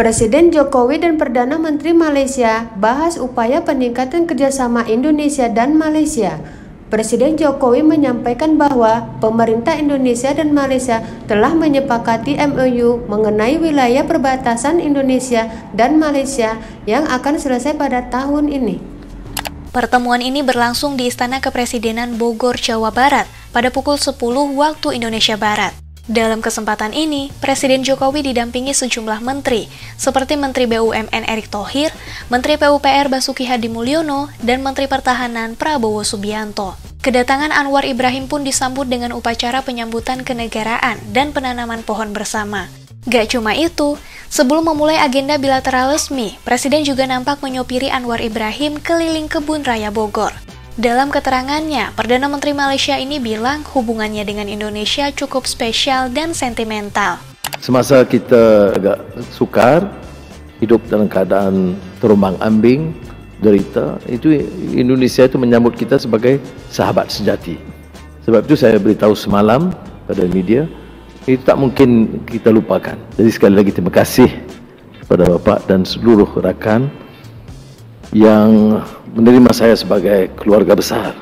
Presiden Jokowi dan Perdana Menteri Malaysia bahas upaya peningkatan kerjasama Indonesia dan Malaysia. Presiden Jokowi menyampaikan bahwa pemerintah Indonesia dan Malaysia telah menyepakati MOU mengenai wilayah perbatasan Indonesia dan Malaysia yang akan selesai pada tahun ini. Pertemuan ini berlangsung di Istana Kepresidenan Bogor, Jawa Barat pada pukul 10 waktu Indonesia Barat. Dalam kesempatan ini, Presiden Jokowi didampingi sejumlah menteri, seperti Menteri BUMN Erick Thohir, Menteri PUPR Basuki Hadi Mulyono, dan Menteri Pertahanan Prabowo Subianto. Kedatangan Anwar Ibrahim pun disambut dengan upacara penyambutan kenegaraan dan penanaman pohon bersama. Gak cuma itu, sebelum memulai agenda bilateral resmi, Presiden juga nampak menyopiri Anwar Ibrahim keliling kebun raya Bogor. Dalam keterangannya, Perdana Menteri Malaysia ini bilang hubungannya dengan Indonesia cukup spesial dan sentimental. Semasa kita agak sukar, hidup dalam keadaan terumbang ambing, derita, itu Indonesia itu menyambut kita sebagai sahabat sejati. Sebab itu saya beritahu semalam pada media, itu tak mungkin kita lupakan. Jadi sekali lagi terima kasih kepada Bapak dan seluruh rakan yang menerima saya sebagai keluarga besar.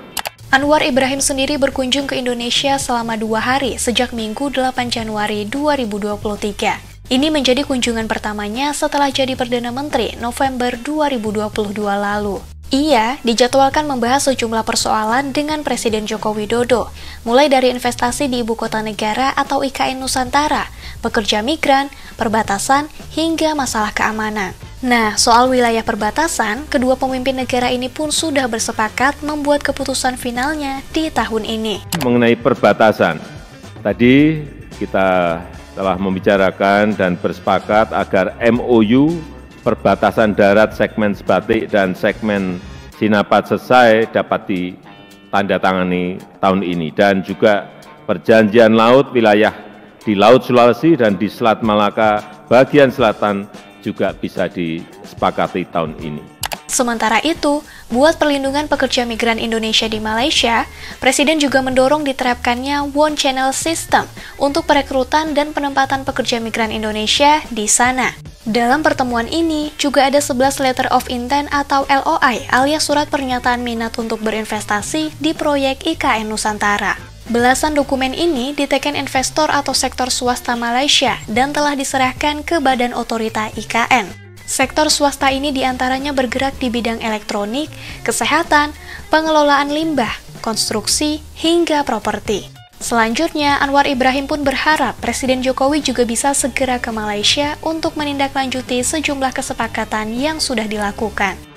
Anwar Ibrahim sendiri berkunjung ke Indonesia selama dua hari sejak Minggu 8 Januari 2023. Ini menjadi kunjungan pertamanya setelah jadi Perdana Menteri November 2022 lalu. Ia dijadwalkan membahas sejumlah persoalan dengan Presiden Joko Widodo, mulai dari investasi di ibu kota negara atau IKN Nusantara, pekerja migran, perbatasan, hingga masalah keamanan. Nah, soal wilayah perbatasan, kedua pemimpin negara ini pun sudah bersepakat membuat keputusan finalnya di tahun ini. Mengenai perbatasan, tadi kita telah membicarakan dan bersepakat agar MOU perbatasan darat segmen Sebatik dan segmen Sinapat selesai dapat ditandatangani tahun ini dan juga perjanjian laut wilayah di Laut Sulawesi dan di Selat Malaka bagian selatan juga bisa disepakati tahun ini. Sementara itu, buat perlindungan pekerja migran Indonesia di Malaysia, Presiden juga mendorong diterapkannya One Channel System untuk perekrutan dan penempatan pekerja migran Indonesia di sana. Dalam pertemuan ini, juga ada 11 Letter of Intent atau LOI alias surat pernyataan minat untuk berinvestasi di proyek IKN Nusantara. Belasan dokumen ini diteken investor atau sektor swasta Malaysia dan telah diserahkan ke Badan Otorita IKN. Sektor swasta ini di antaranya bergerak di bidang elektronik, kesehatan, pengelolaan limbah, konstruksi, hingga properti. Selanjutnya, Anwar Ibrahim pun berharap Presiden Jokowi juga bisa segera ke Malaysia untuk menindaklanjuti sejumlah kesepakatan yang sudah dilakukan.